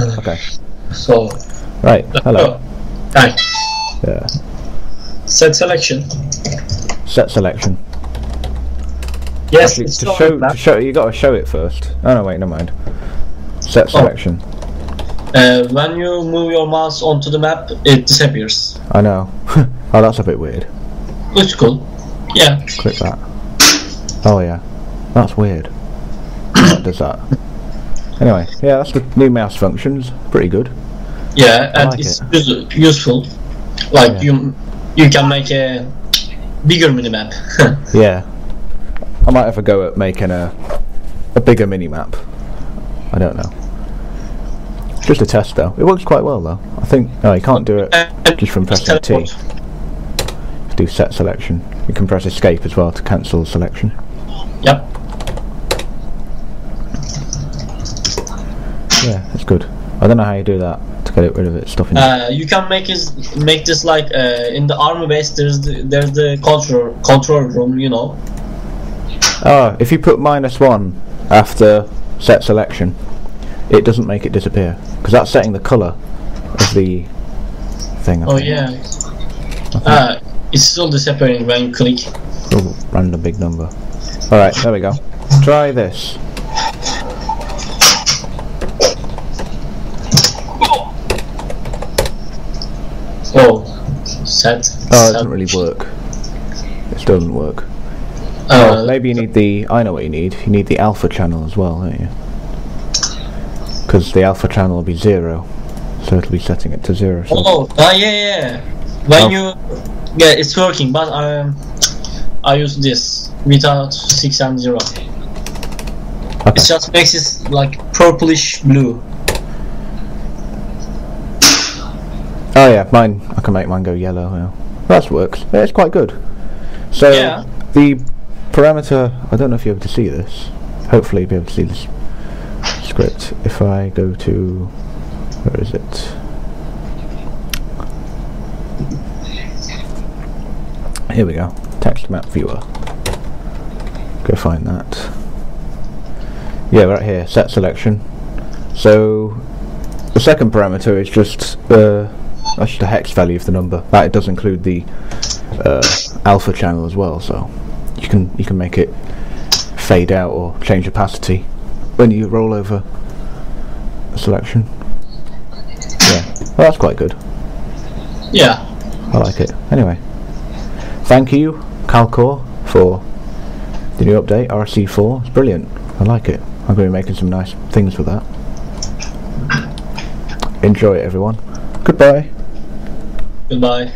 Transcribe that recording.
Okay. So, Right. Hello. oh, hi. Yeah. Set selection. Set selection. Yes, Actually, it's to show, to show, you got to show it first. Oh no, wait, never mind. Set selection. Uh, when you move your mouse onto the map, it disappears. I know. oh, that's a bit weird. It's cool. Yeah. Click that. Oh yeah, that's weird. what does that? Anyway, yeah, that's the new mouse functions. Pretty good. Yeah, and like it's it. useful. Like Yeah. you, you can make a bigger minimap. Yeah. I might have a go at making a a bigger minimap. I don't know. Just a test though. It works quite well though. I think. No, you can't do it And just from pressing T. Do set selection. You can press escape as well to cancel selection. Yep. Yeah, it's good. I don't know how you do that to get rid of it stuff in. Uh, you can make is make this like uh, in the army base. There's the, there's the control control room. You know. Oh, if you put minus one after set selection, it doesn't make it disappear because that's setting the color of the thing. I Oh think. yeah. Think. Uh, it's still disappearing when you click. Oh, random big number. All right, there we go. Try this. Oh, set. Oh, it doesn't really work. It doesn't work. Uh, oh, maybe you need the. I know what you need. You need the alpha channel as well, don't you? Because the alpha channel will be zero, so it'll be setting it to zero. So Oh, uh, yeah, yeah. When Oh. you, yeah, it's working, but um, I use this without six and zero. Okay. It just makes it like purplish blue. Oh yeah, mine. I can make mine go yellow. Yeah. That works. Yeah, it's quite good. So Yeah. the parameter. I don't know if you're able to see this. Hopefully, you'll be able to see this script. If I go to where is it? Here we go. Text map viewer. Go find that. Yeah, right here. Set selection. So the second parameter is just uh, that's just a hex value of the number. That it does include the uh, alpha channel as well, so you can you can make it fade out or change opacity when you roll over a selection. Yeah, well, that's quite good. Yeah. I like it. Anyway, thank you, Kalcor, for the new update RC4. It's brilliant. I like it. I'm going to be making some nice things with that. Enjoy it, everyone. Goodbye. Goodbye.